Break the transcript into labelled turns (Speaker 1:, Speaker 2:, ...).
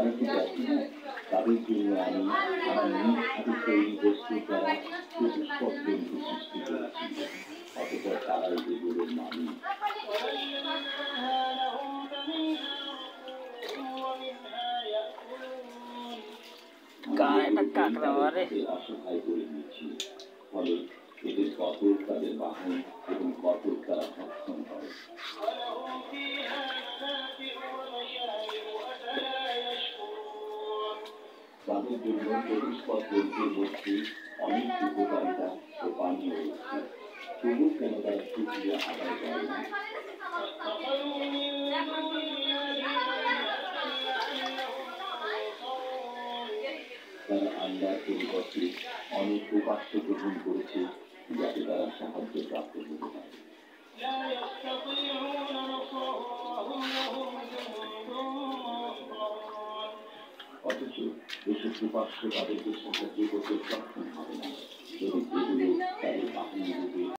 Speaker 1: currently document studying in an adequate investigator to stop the investigation.
Speaker 2: Officer Sarah Jiguru
Speaker 1: Mani. গায়ে ধাক্কা খেলা ফলে এদের কঠোর তাদের বাহন তাদের জন্য জন্তুর মধ্যে অনেক উপকারিতা ও পানীয় রয়েছে। তবু কেন তারা সুক্রিয়া আদায় করে না অনেক উপাস্য গ্রহণ করেছে যাতে তারা সাহায্য প্রাপ্ত হতে পারে। et se trouvent à se préparer de son côté.